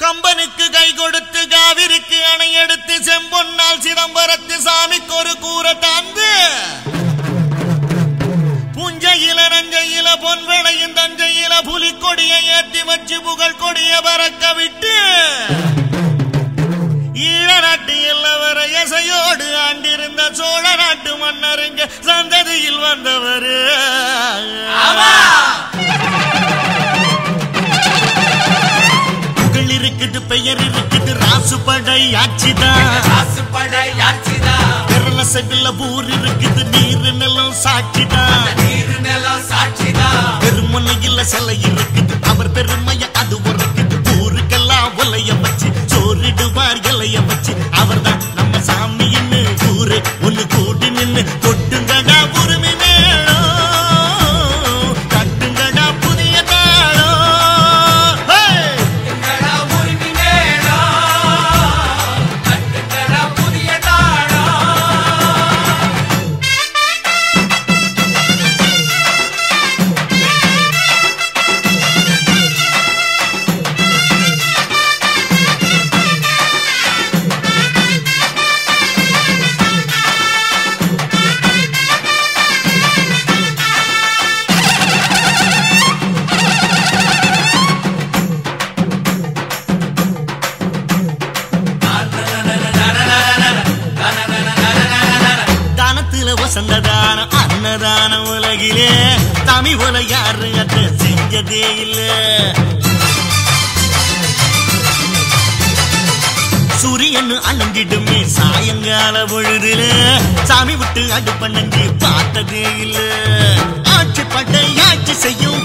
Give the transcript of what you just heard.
கம்பனுக்கு கை கொடுத்து காவிரிக்கு அணை எடுத்து செம்பொன்னால் சிதம்பரத்து சாமிக்கு ஒரு கூற தாந்து புஞ்சையில நஞ்சையில பொன் விளையும் தஞ்சையில புலிக்கொடியை ஏத்தி வச்சு புகழ் கொடிய பறக்க விட்டு ஈழ நாட்டு எல்லவரை எசையோடு ஆண்டிருந்த சோழ நாட்டு மன்னருங்க சந்ததியில் வந்தவரு. இருக்குது பெயர் இருக்குது ராசுபடை ஆட்சிதான் ராசுபடை ஆட்சிதா விரல செவில ஊர் இருக்குது நீர் நிலம் சாட்சிதான் நீர் நிலம் சாட்சிதா. பெருமனையில் சிலை இருக்குது அவர் பெருமைய அது உரைக்குது. ஊருக்கெல்லாம் ஒலைய வச்சு சோறிடுவார் இலைய வச்சு அவர்தான் வசந்ததான அன்னதான உலகிலே. தமி உல யாரு அத்த செஞ்சதே இல்ல. சூரியன் அணங்கிடுமே சாயங்கால பொழுதுல. சாமி விட்டு அடுப்பண்ணி பார்த்ததே இல்ல. ஆட்சி பட்டை ஆட்சி செய்யும்